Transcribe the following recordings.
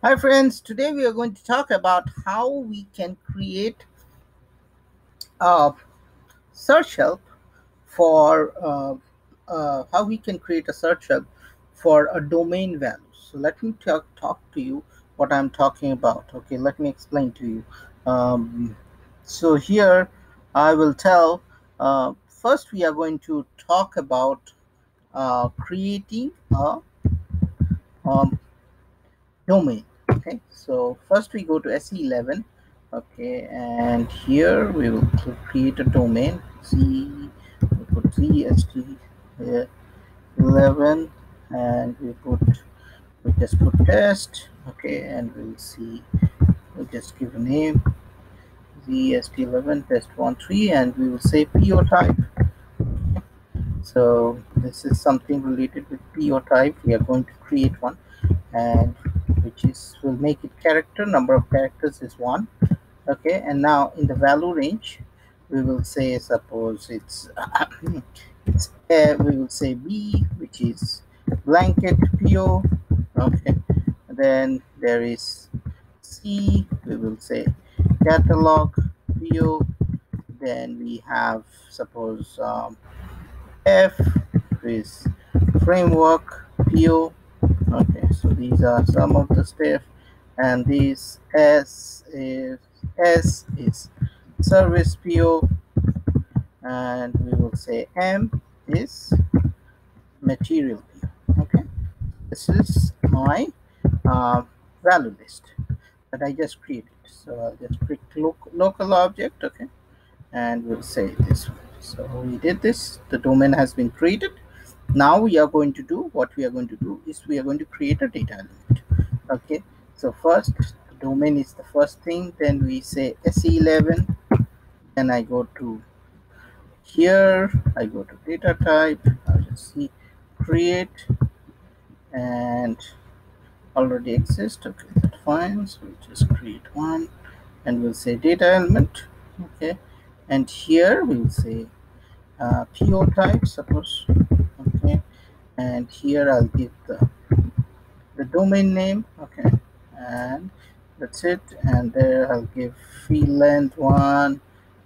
Hi, friends. Today we are going to talk about how we can create a search help for uh, uh, how we can create a search help for a domain value. So let me talk, talk to you what I'm talking about. Okay, let me explain to you. Um, so here I will tell. Uh, first, we are going to talk about uh, creating a um, domain okay so first we go to se11 okay and here we will create a domain. C we put cst here 11 and we put we just put test. Okay and we'll see. We just give a name. Zst11 test13 and we will say po type. So this is something related with po type. We are going to create one. And which is will make it character number of characters is one. Okay and now in the value range we will say suppose it's it's a, we will say b which is blanket po okay then there is c we will say catalog po then we have suppose um, f is framework po okay so these are some of the stuff and this s is s is service po and we will say m is material po okay this is my uh, value list that i just created. So i'll just click local object okay and we'll say this one. So we did this. The domain has been created now we are going to do what we are going to do is we are going to create a data element. Okay so first domain is the first thing then we say se11 then i go to here i go to data type i'll just see create and already exist. Okay that's fine. So we just create one and we'll say data element. Okay and here we'll say uh, po type suppose and here I'll give the the domain name okay and that's it. And there I'll give field length one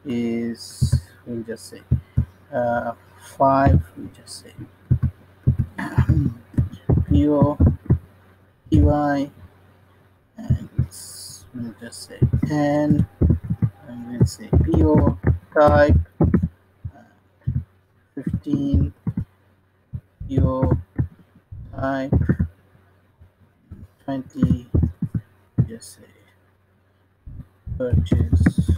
is we'll just say uh, five We'll just say. PO and we'll just say 10 and we'll say PO type uh, 15 your type 20 just say purchase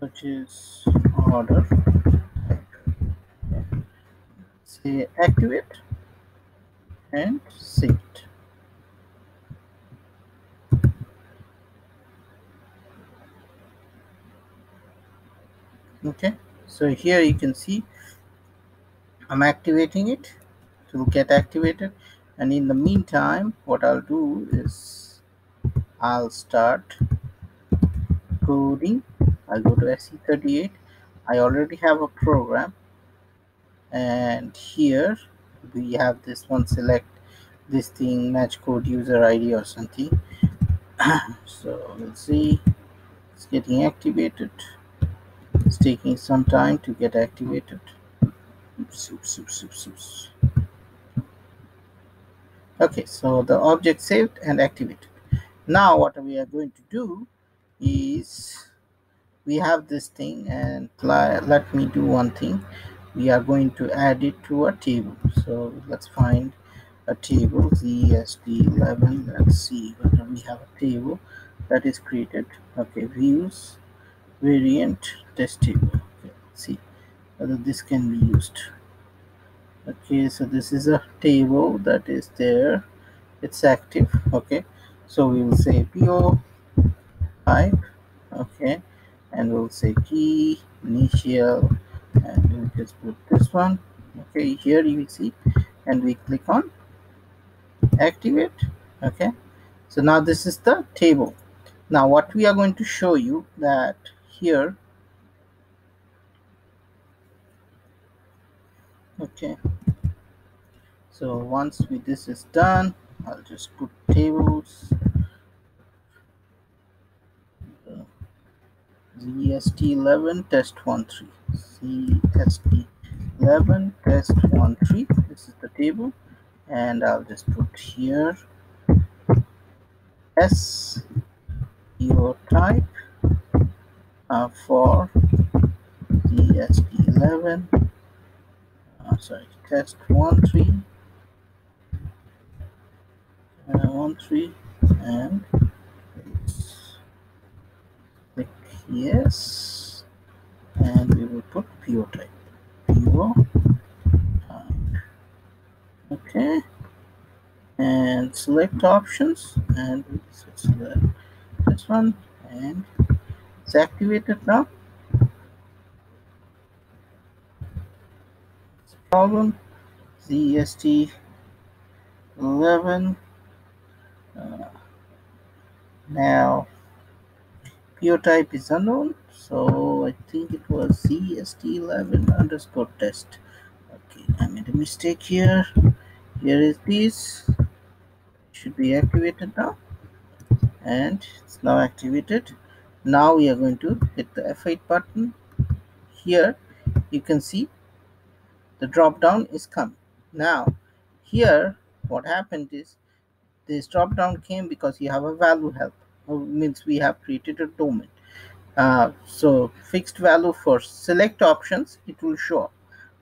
purchase order. Say activate and save it okay so here you can see I'm activating it to get activated. And in the meantime what I'll do is I'll start coding. I'll go to SE38 I already have a program. And here we have this one select this thing match code user ID or something. So we'll see. It's getting activated. It's taking some time to get activated okay so the object saved and activated. Now what we are going to do is we have this thing and let me do one thing. We are going to add it to a table. So let's find a table zst11 let's see whether we have a table that is created. Okay views variant test table. Okay, see whether this can be used. Okay so this is a table that is there. It's active okay? So we will say po type okay? And we'll say key initial and we'll just put this one okay? Here you see and we click on activate okay? So now this is the table. Now what we are going to show you that here okay. So once we, this is done I'll just put tables. Uh, ZST11 test 1 3 ZST11 test 1 3 this is the table. And I'll just put here S your type uh, for ZST11 sorry. Test 1 3 uh, 1 3 and click yes and we will put PO type. PO type. Okay. And select options and select this one and it's activated now problem ZST 11 uh, now PO type is unknown so I think it was ZST11 underscore test. Okay I made a mistake here. Here is this. Should be activated now and it's now activated. Now we are going to hit the F8 button. Here you can see the drop down is come. Now here what happened is this drop down came because you have a value help means we have created a domain. Uh, so fixed value for select options it will show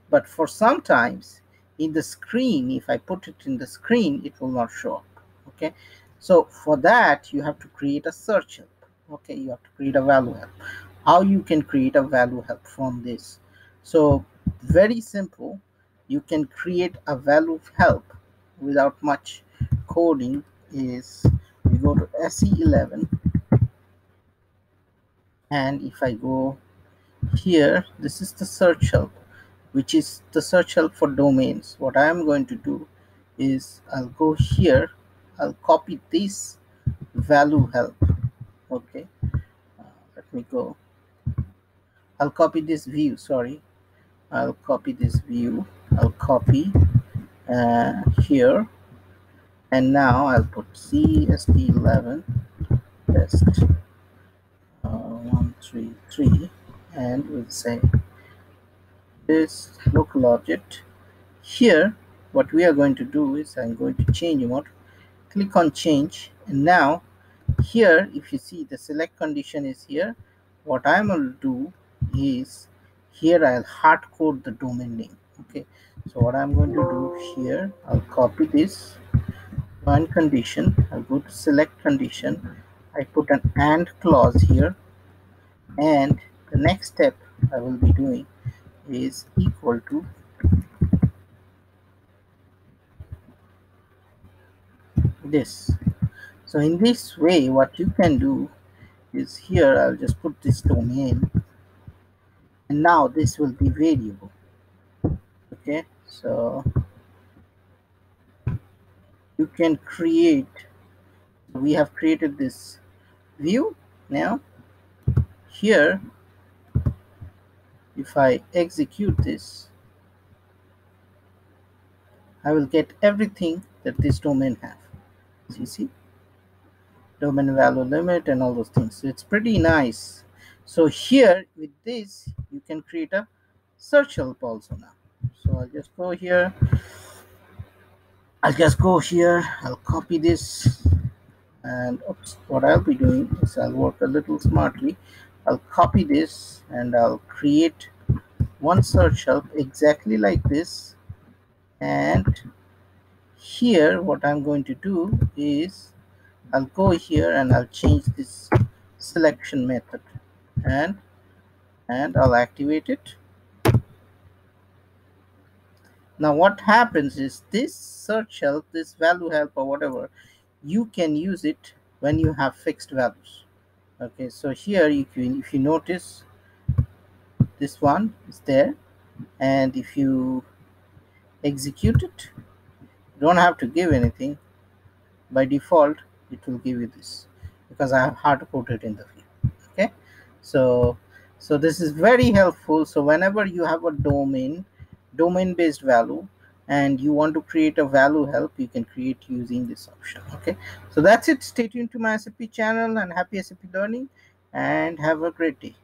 but for sometimes in the screen if i put it in the screen it will not show up okay? So for that you have to create a search help okay? You have to create a value help. How you can create a value help from this so very simple. You can create a value help without much coding is we go to SE11 and if I go here this is the search help which is the search help for domains. What I am going to do is I'll go here I'll copy this value help. Okay. Uh, let me go. I'll copy this view sorry I'll copy this view. I'll copy uh, here. And now I'll put ZST11 test uh, 133 and we'll say this local object. Here what we are going to do is I'm going to change mode click on change. And now here if you see the select condition is here what I'm going to do is here I'll hard code the domain name okay? So what I'm going to do here I'll copy this one condition. I'll go to select condition. I put an AND clause here. And the next step I will be doing is equal to this. So in this way what you can do is here I'll just put this domain and now this will be variable. Okay so you can create we have created this view now. Here if I execute this I will get everything that this domain have. You see domain value limit and all those things. So it's pretty nice so here with this you can create a search help also now. So I'll just go here. I'll just go here. I'll copy this. And oops, what I'll be doing is I'll work a little smartly. I'll copy this and I'll create one search help exactly like this. And here what I'm going to do is I'll go here and I'll change this selection method and and I'll activate it. Now what happens is this search help this value help or whatever you can use it when you have fixed values. Okay so here you if you notice this one is there. And if you execute it you don't have to give anything. By default it will give you this because I have hard coded in the okay so so this is very helpful. So whenever you have a domain domain based value and you want to create a value help you can create using this option okay? So that's it. Stay tuned to my SAP channel and happy SAP learning and have a great day